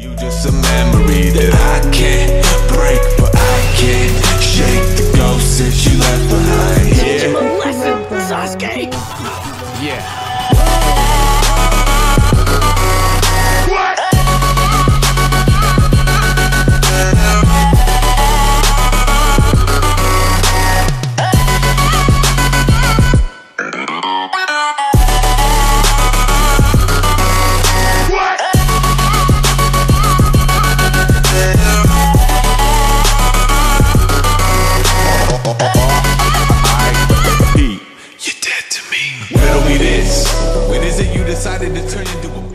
You just a memory that I can't break, but I can't shake the ghost that you left behind. Yeah. Teach him a lesson, Sasuke. Yeah. You did to me. Riddle me this. When is it you decided to turn into a